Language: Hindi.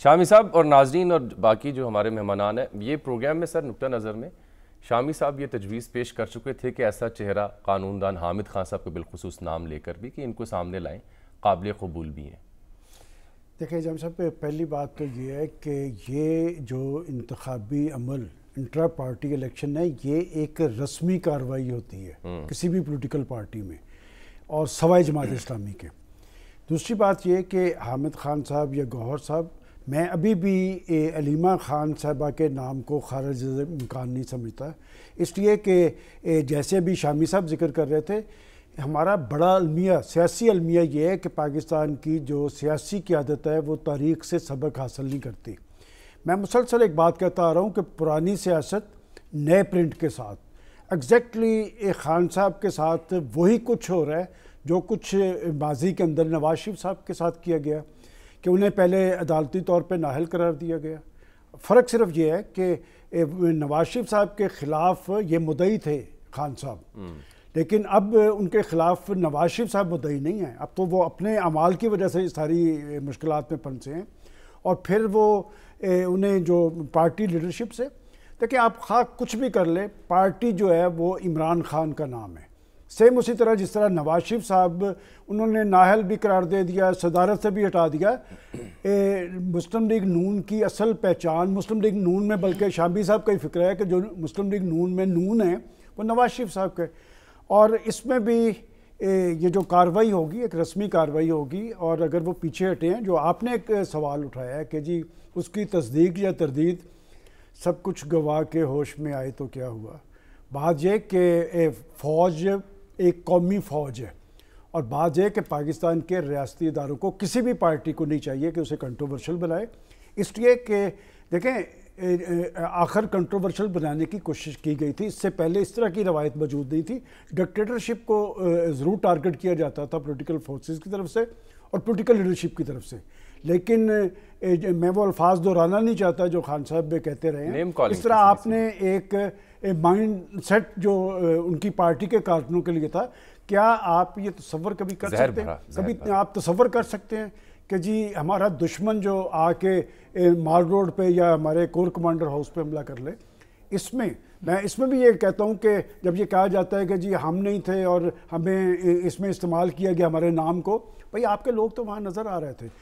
शामी साहब और नाजरीन और बाकी जो हमारे मेहमान हैं ये प्रोग्राम में सर नुक़ नज़र में शामी साहब ये तजवीज़ पेश कर चुके थे कि ऐसा चेहरा कानूनदान हामिद खान साहब के बिलखसूस नाम लेकर भी कि इनको सामने लाएँ काबिल कबूल भी हैं देखिए जम साहब पहली बात तो ये है कि ये जो इंतबी अमल इंट्रा पार्टी इलेक्शन है ये एक रस्मी कार्रवाई होती है हम्म। किसी भी पोलिटिकल पार्टी में और सवाई जमात इस्लामी के दूसरी बात ये कि हामिद खान साहब या गौहर साहब मैं अभी भी अलीमा ख़ान साहबा के नाम को खारज इम्कान नहीं समझता। इसलिए कि जैसे अभी शामी साहब ज़िक्र कर रहे थे, हमारा बड़ा अलमिया, सियासी अलमिया ये है कि पाकिस्तान की जो सियासी क्यादत है, वो तारीख से सबक हासिल नहीं करती। मैं मुसलसल एक बात कहता आ रहा हूँ कि पुरानी सियासत नए प्रिंट के साथ एग्जैक्टली खान साहब के साथ वही कुछ हो रहा है, जो कुछ माजी के अंदर नवाज़ शरीफ साहब के साथ किया गया। कि उन्हें पहले अदालती तौर पर नाहल करार दिया गया। फ़र्क सिर्फ़ ये है कि नवाज़ शरीफ साहब के ख़िलाफ़ ये मुदई थे खान साहब। हम्म। लेकिन अब उनके ख़िलाफ़ नवाज़ शरीफ साहब मुदई नहीं हैं। अब तो वो अपने अमाल की वजह से सारी मुश्किल में फंसे हैं। और फिर वो उन्हें जो पार्टी लीडरशिप से देखिए आप खा कुछ भी कर ले पार्टी जो है वो इमरान खान का नाम है। सेम उसी तरह जिस तरह नवाज़ शरीफ साहब उन्होंने नाहल भी करार दे दिया सदारत से भी हटा दिया। ए, मुस्लिम लीग नून की असल पहचान मुस्लिम लीग नून में बल्कि शाबी साहब का ही फ़िक्र है कि जो मुस्लिम लीग नून में नून है वो नवाज़ शरीफ साहब के। और इसमें भी ए, ये जो कार्रवाई होगी एक रस्मी कार्रवाई होगी और अगर वो पीछे हटे हैं जो आपने एक सवाल उठाया है कि जी उसकी तस्दीक या तरदीद सब कुछ गवाह के होश में आए तो क्या हुआ? बात यह कि फ़ौज एक कौमी फ़ौज है। और बात यह कि पाकिस्तान के रियाती इदारों को किसी भी पार्टी को नहीं चाहिए कि उसे कंट्रोवर्शल बनाए। इसलिए कि देखें आखिर कंट्रोवर्शल बनाने की कोशिश की गई थी। इससे पहले इस तरह की रवायत मौजूद नहीं थी। डिक्टेटरशिप को ज़रूर टारगेट किया जाता था पोलिटिकल फोर्सेस की तरफ़ से। और पोलिटिकल लीडरशिप की तरफ़ से। लेकिन मैं वो अल्फाज दोहराना नहीं चाहता जो खान साहब में कहते रहे इस तरह आपने एक माइंड सेट जो उनकी पार्टी के कारकुनों के लिए था क्या आप ये तस्वर कभी कर सकते हैं? कभी आप तस्वर कर सकते हैं कि जी हमारा दुश्मन जो आके माल रोड पे या हमारे कोर कमांडर हाउस पे हमला कर ले इसमें, मैं इसमें भी ये कहता हूँ कि जब ये कहा जाता है कि जी हम नहीं थे और हमें इसमें इस्तेमाल किया गया हमारे नाम को, भाई आपके लोग तो वहाँ नज़र आ रहे थे।